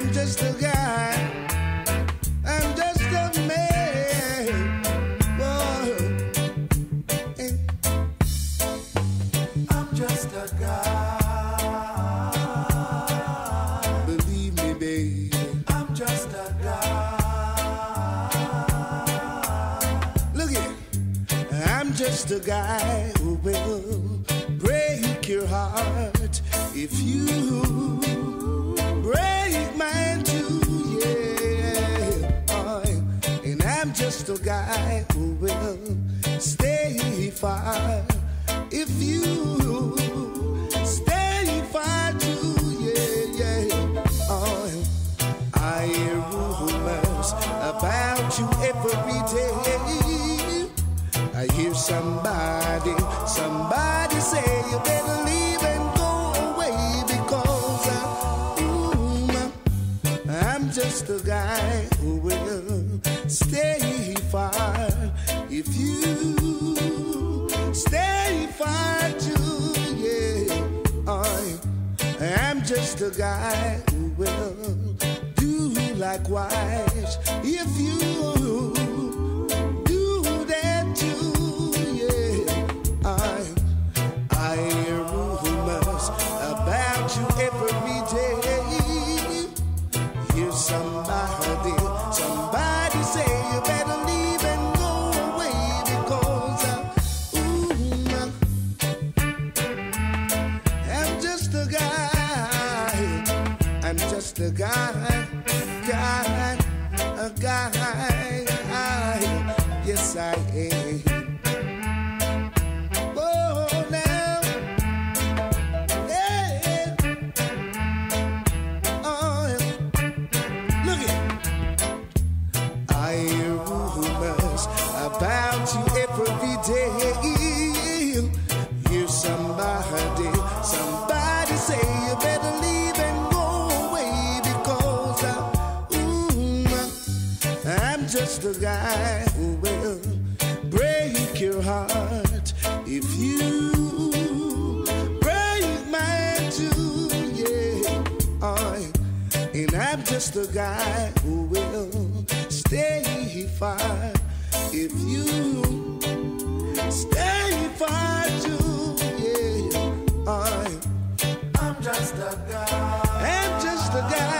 I'm just a guy. I'm just a man. Whoa. Eh. I'm just a guy. believe me, baby. I'm just a guy. Look here. I'm just a guy who will break your heart if you A guy who will stay far if you stay far too. Yeah, yeah. Oh, I hear rumors about you every day. I hear somebody, somebody say you better leave and go away because I, ooh, I'm just a guy who will stay just a guy who will do likewise if you do that too. Yeah, I I hear rumors about you every day. Hear somebody, somebody say you better leave and go away because I, ooh, I'm just a guy. Just a guy, guy, a guy. Yes, I am. Oh, now, yeah. Oh, look it. I hear rumors about you every day. Just a guy who will break your heart if you break mine too. Yeah, I, and I'm just a guy who will stay far if you stay far too. Yeah, I, I'm just a guy. I'm just a guy.